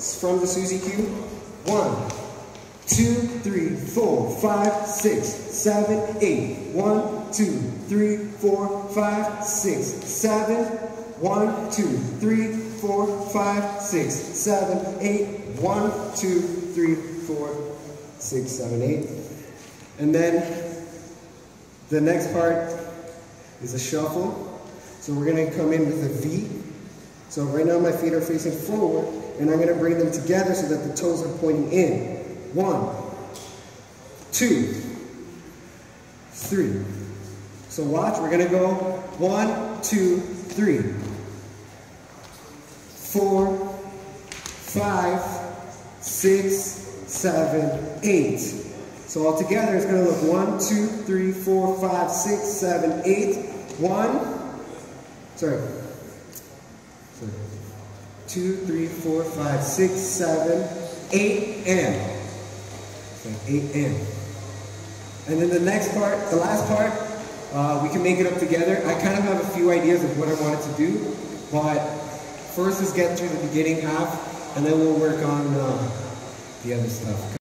from the Suzy Q. One, two, three, four, five, six, seven, eight. One, two, three, four, five, six, seven. One, two, three, four, five, six, seven, eight. One, two, three, four, six, seven, eight. And then the next part is a shuffle. So we're gonna come in with a V. So right now my feet are facing forward and I'm gonna bring them together so that the toes are pointing in. One, two, three. So watch, we're gonna go one, two, three, four, five, six, seven, eight. So all together it's gonna look one, two, three, four, five, six, seven, eight. One, sorry. Two, three, four, five, six, seven, eight, and. So eight and. And then the next part, the last part, uh, we can make it up together. I kind of have a few ideas of what I wanted to do, but first let's get through the beginning half, and then we'll work on uh, the other stuff.